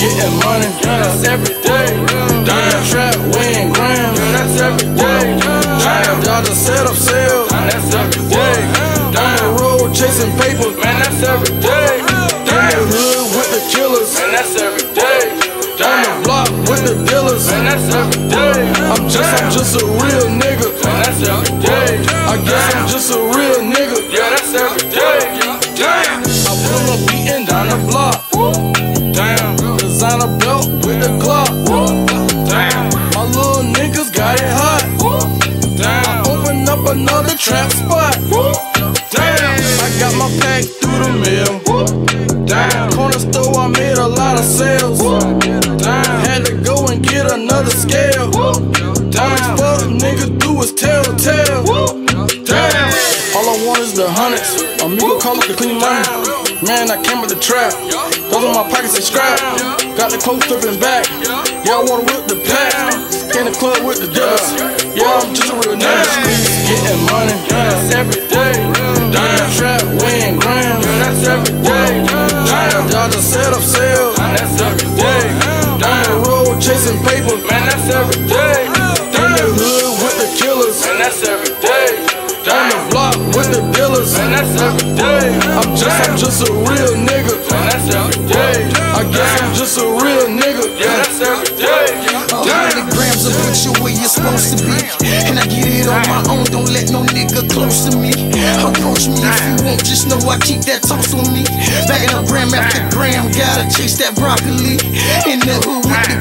getting money, Yeah, that's every day. down the trap, weighing grams. Yeah, that's every day. Trying to dodge a setup sale, Man, that's every day. down the road chasing paper. Man, that's every day. In the hood with the killers, Man, that's every day. down the block with the dealers. Man, that's every day. I'm just, I'm just a real nigga. Man, that's every day. I guess I'm just a real nigga. Yeah, that's every day. The block. Damn. Designer belt with the Glock. Damn. My little niggas got it hot. Damn. Open up another trap spot. Damn. I got my pack through the mail. Damn. Corner store, I made a lot of sales. Is the hundreds. Amigo call up the clean money. Man, I came with the trap. Those in my pockets, they scrap. Got the clothes stripping back. Yeah, I wanna whip the pack. In the club with the dealers. Yeah, I'm just a real nigga. Getting money. Every day. The trap, weighing grams. That's every day. To dodge a setup sale. sales. that's every day. Down the road chasing paper. Man, that's every day. In the hood with the killers. Man, that's every day. Down the block with the dealers. Man, that's every day. I'm just, I'm just a real nigga. Man, that's every day. I guess I'm just a real nigga. Yeah, that's every day. A hundred grams will put you where you're supposed to be. And I get it on my own, don't let no nigga close to me. Approach me if you want, just know I keep that toss on me. Bagging up gram after gram, gotta chase that broccoli. In the hood with the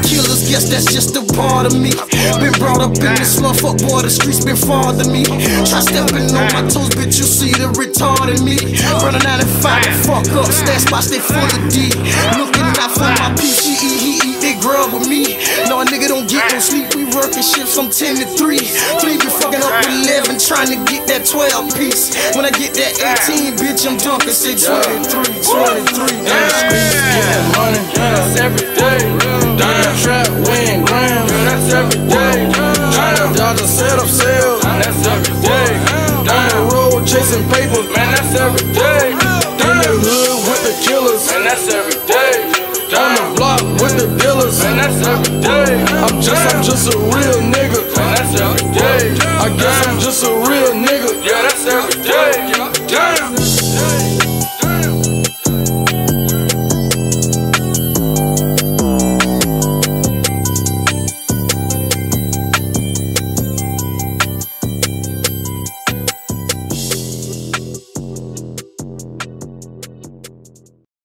guess that's just a part of me. Been brought up in the slum, fuck boy, the streets been farther me. Try stepping on my toes, bitch, you see the retard in me. Running out and fight, fuck up, stash spots, they full of D. Looking out for my PCE, he eat big grub with me. No, a nigga don't get no sleep, we working shifts from 10 to 3. Three be fucking up with 11, trying to get that 12 piece. When I get that 18, bitch, I'm dunking, say 23, 23. In the streets, getting money. Yeah, every day. Down the trap, weighing grams. Yeah, that's every day. Trying to dodge a setup sale. Man, that's every day. Down the road chasing paper. Man, that's every day. In the hood with the killers. Man, that's every day. Down the block with the dealers. Man, that's every day. I'm just, I'm just a real nigga. Man, that's every day. I guess I'm just a real nigga.